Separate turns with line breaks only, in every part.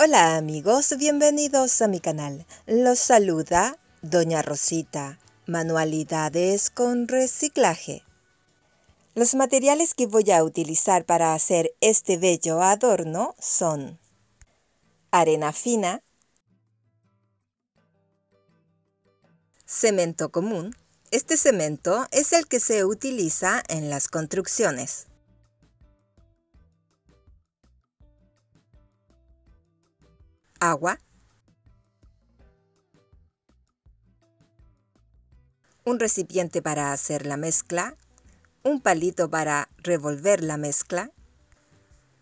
Hola amigos, bienvenidos a mi canal. Los saluda Doña Rosita, Manualidades con Reciclaje. Los materiales que voy a utilizar para hacer este bello adorno son arena fina, cemento común. Este cemento es el que se utiliza en las construcciones. Agua, un recipiente para hacer la mezcla, un palito para revolver la mezcla,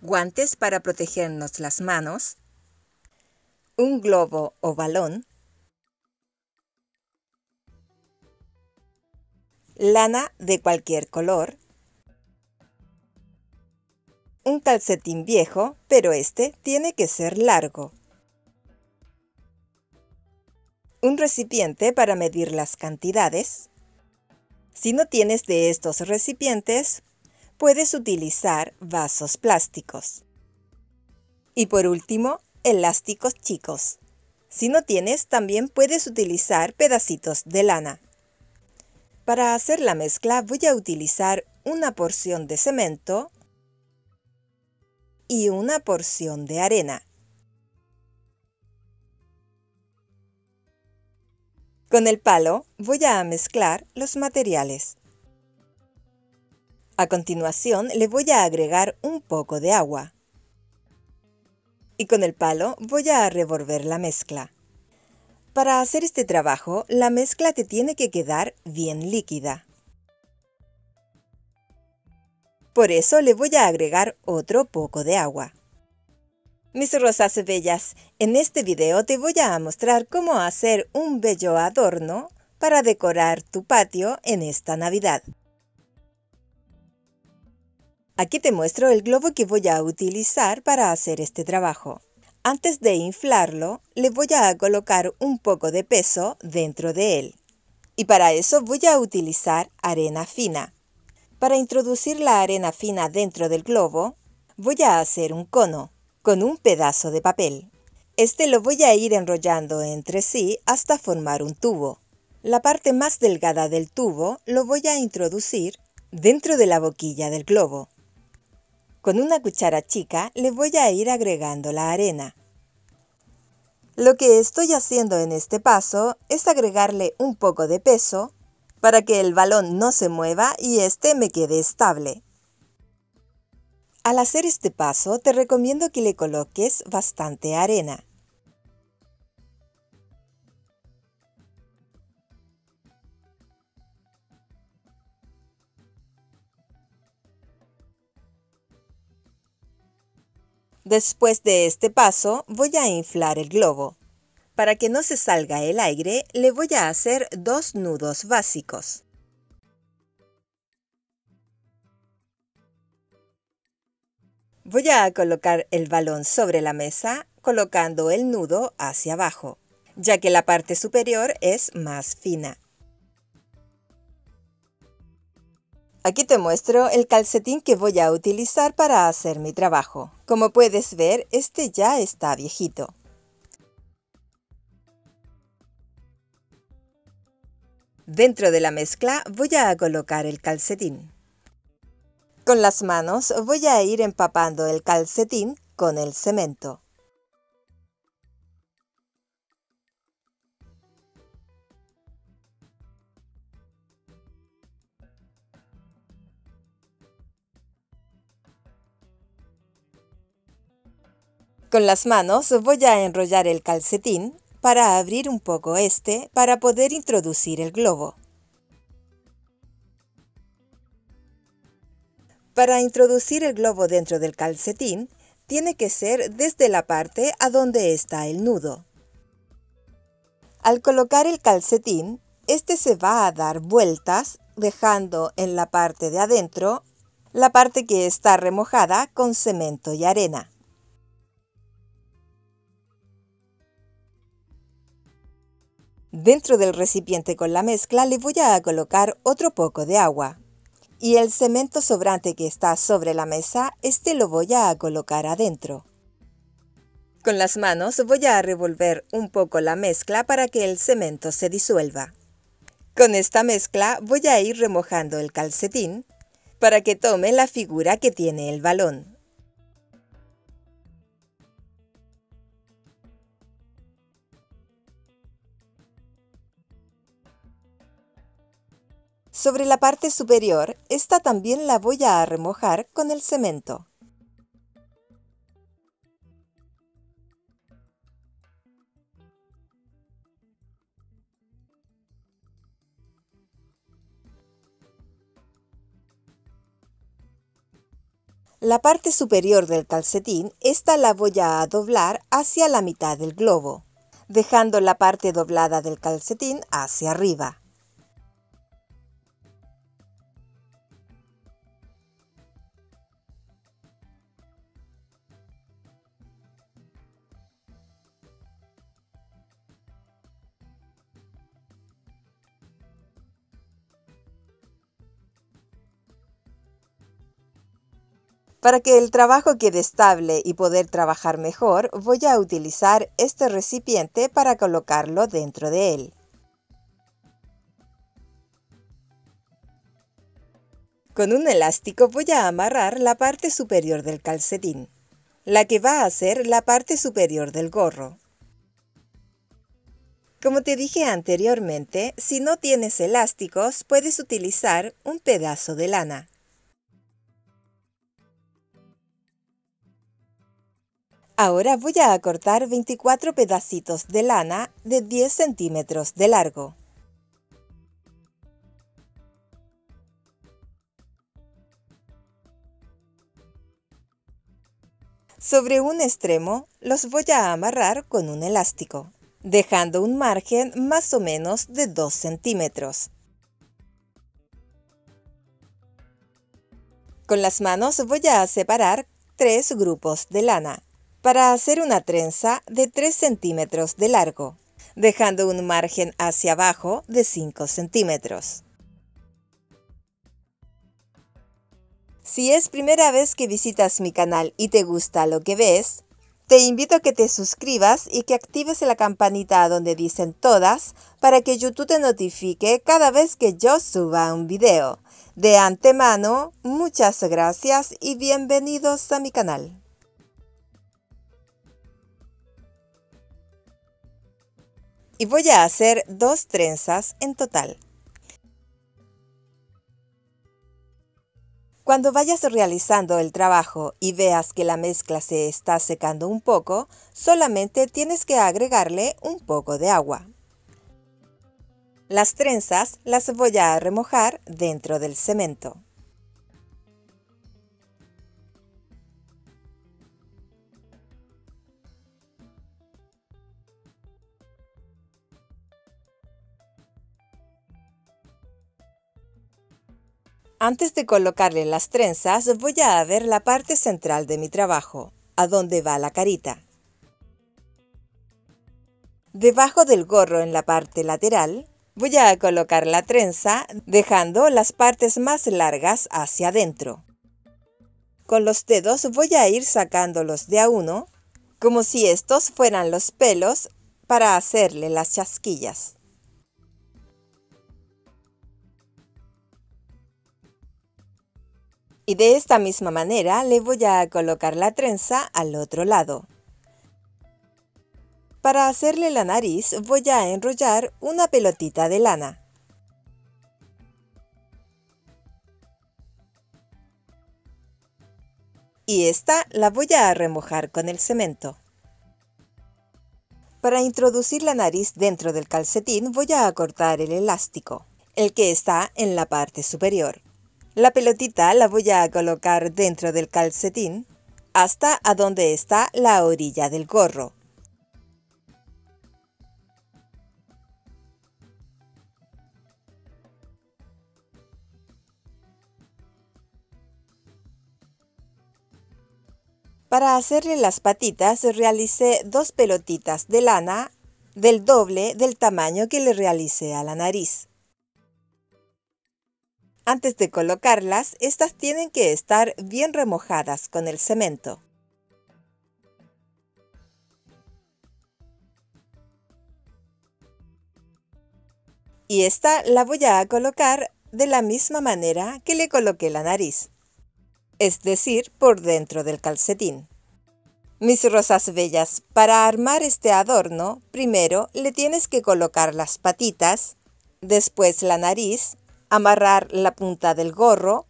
guantes para protegernos las manos, un globo o balón, lana de cualquier color, un calcetín viejo, pero este tiene que ser largo un recipiente para medir las cantidades. Si no tienes de estos recipientes, puedes utilizar vasos plásticos. Y por último, elásticos chicos. Si no tienes, también puedes utilizar pedacitos de lana. Para hacer la mezcla voy a utilizar una porción de cemento y una porción de arena. Con el palo voy a mezclar los materiales. A continuación le voy a agregar un poco de agua. Y con el palo voy a revolver la mezcla. Para hacer este trabajo, la mezcla te tiene que quedar bien líquida. Por eso le voy a agregar otro poco de agua. Mis rosas bellas, en este video te voy a mostrar cómo hacer un bello adorno para decorar tu patio en esta Navidad. Aquí te muestro el globo que voy a utilizar para hacer este trabajo. Antes de inflarlo, le voy a colocar un poco de peso dentro de él. Y para eso voy a utilizar arena fina. Para introducir la arena fina dentro del globo, voy a hacer un cono con un pedazo de papel. Este lo voy a ir enrollando entre sí hasta formar un tubo. La parte más delgada del tubo lo voy a introducir dentro de la boquilla del globo. Con una cuchara chica le voy a ir agregando la arena. Lo que estoy haciendo en este paso es agregarle un poco de peso para que el balón no se mueva y este me quede estable. Al hacer este paso te recomiendo que le coloques bastante arena. Después de este paso voy a inflar el globo. Para que no se salga el aire, le voy a hacer dos nudos básicos. Voy a colocar el balón sobre la mesa colocando el nudo hacia abajo, ya que la parte superior es más fina. Aquí te muestro el calcetín que voy a utilizar para hacer mi trabajo. Como puedes ver, este ya está viejito. Dentro de la mezcla voy a colocar el calcetín. Con las manos voy a ir empapando el calcetín con el cemento. Con las manos voy a enrollar el calcetín para abrir un poco este para poder introducir el globo. Para introducir el globo dentro del calcetín, tiene que ser desde la parte a donde está el nudo. Al colocar el calcetín, este se va a dar vueltas, dejando en la parte de adentro la parte que está remojada con cemento y arena. Dentro del recipiente con la mezcla le voy a colocar otro poco de agua y el cemento sobrante que está sobre la mesa, este lo voy a colocar adentro. Con las manos voy a revolver un poco la mezcla para que el cemento se disuelva. Con esta mezcla voy a ir remojando el calcetín para que tome la figura que tiene el balón. Sobre la parte superior, esta también la voy a remojar con el cemento. La parte superior del calcetín, esta la voy a doblar hacia la mitad del globo, dejando la parte doblada del calcetín hacia arriba. Para que el trabajo quede estable y poder trabajar mejor, voy a utilizar este recipiente para colocarlo dentro de él. Con un elástico voy a amarrar la parte superior del calcetín, la que va a ser la parte superior del gorro. Como te dije anteriormente, si no tienes elásticos, puedes utilizar un pedazo de lana. Ahora voy a cortar 24 pedacitos de lana de 10 centímetros de largo. Sobre un extremo los voy a amarrar con un elástico, dejando un margen más o menos de 2 centímetros. Con las manos voy a separar tres grupos de lana para hacer una trenza de 3 centímetros de largo, dejando un margen hacia abajo de 5 centímetros. Si es primera vez que visitas mi canal y te gusta lo que ves, te invito a que te suscribas y que actives la campanita donde dicen todas para que YouTube te notifique cada vez que yo suba un video. De antemano, muchas gracias y bienvenidos a mi canal. Y voy a hacer dos trenzas en total. Cuando vayas realizando el trabajo y veas que la mezcla se está secando un poco, solamente tienes que agregarle un poco de agua. Las trenzas las voy a remojar dentro del cemento. Antes de colocarle las trenzas, voy a ver la parte central de mi trabajo, a donde va la carita. Debajo del gorro en la parte lateral, voy a colocar la trenza dejando las partes más largas hacia adentro. Con los dedos voy a ir sacándolos de a uno, como si estos fueran los pelos para hacerle las chasquillas. Y de esta misma manera le voy a colocar la trenza al otro lado. Para hacerle la nariz voy a enrollar una pelotita de lana. Y esta la voy a remojar con el cemento. Para introducir la nariz dentro del calcetín voy a cortar el elástico, el que está en la parte superior. La pelotita la voy a colocar dentro del calcetín hasta a donde está la orilla del gorro. Para hacerle las patitas realicé dos pelotitas de lana del doble del tamaño que le realicé a la nariz. Antes de colocarlas, estas tienen que estar bien remojadas con el cemento. Y esta la voy a colocar de la misma manera que le coloqué la nariz, es decir, por dentro del calcetín. Mis rosas bellas, para armar este adorno, primero le tienes que colocar las patitas, después la nariz amarrar la punta del gorro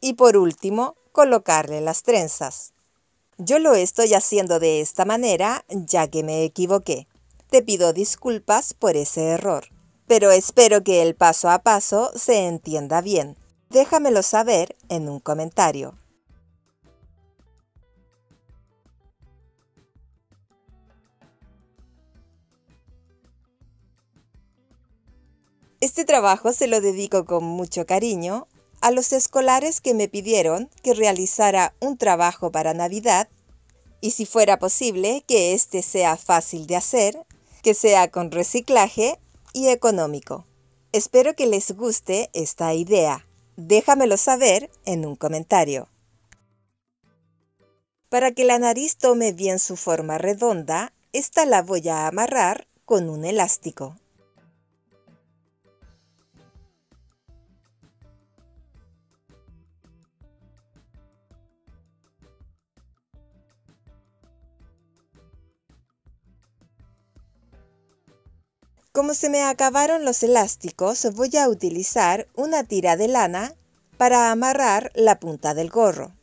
y por último colocarle las trenzas. Yo lo estoy haciendo de esta manera ya que me equivoqué. Te pido disculpas por ese error, pero espero que el paso a paso se entienda bien. Déjamelo saber en un comentario. Este trabajo se lo dedico con mucho cariño a los escolares que me pidieron que realizara un trabajo para Navidad y si fuera posible que este sea fácil de hacer, que sea con reciclaje y económico. Espero que les guste esta idea. Déjamelo saber en un comentario. Para que la nariz tome bien su forma redonda, esta la voy a amarrar con un elástico. Como se me acabaron los elásticos, voy a utilizar una tira de lana para amarrar la punta del gorro.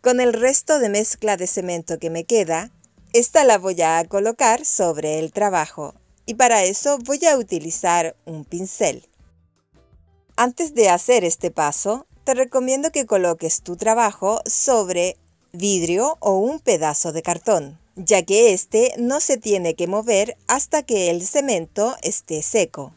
Con el resto de mezcla de cemento que me queda, esta la voy a colocar sobre el trabajo y para eso voy a utilizar un pincel. Antes de hacer este paso, te recomiendo que coloques tu trabajo sobre vidrio o un pedazo de cartón, ya que este no se tiene que mover hasta que el cemento esté seco.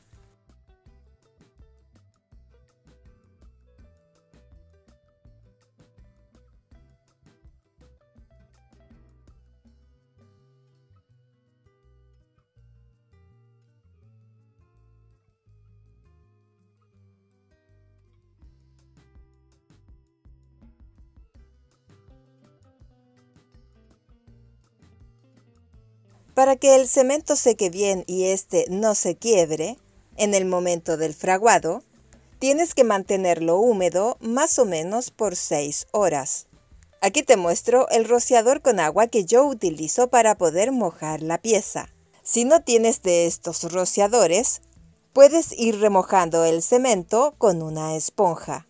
Para que el cemento seque bien y este no se quiebre, en el momento del fraguado, tienes que mantenerlo húmedo más o menos por 6 horas. Aquí te muestro el rociador con agua que yo utilizo para poder mojar la pieza. Si no tienes de estos rociadores, puedes ir remojando el cemento con una esponja.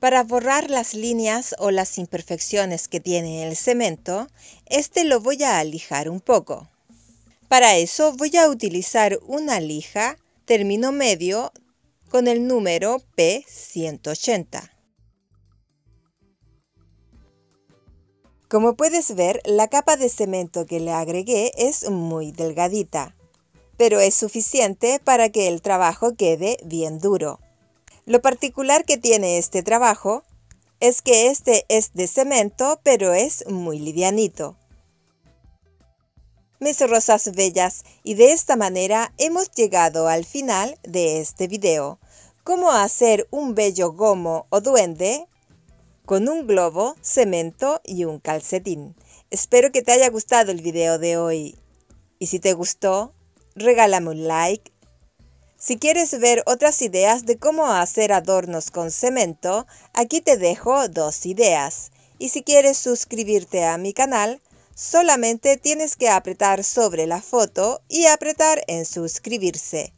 Para borrar las líneas o las imperfecciones que tiene el cemento, este lo voy a lijar un poco. Para eso voy a utilizar una lija término medio con el número P180. Como puedes ver, la capa de cemento que le agregué es muy delgadita, pero es suficiente para que el trabajo quede bien duro. Lo particular que tiene este trabajo es que este es de cemento, pero es muy livianito. Mis rosas bellas, y de esta manera hemos llegado al final de este video. Cómo hacer un bello gomo o duende con un globo, cemento y un calcetín. Espero que te haya gustado el video de hoy. Y si te gustó, regálame un like, si quieres ver otras ideas de cómo hacer adornos con cemento, aquí te dejo dos ideas. Y si quieres suscribirte a mi canal, solamente tienes que apretar sobre la foto y apretar en suscribirse.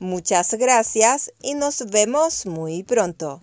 Muchas gracias y nos vemos muy pronto.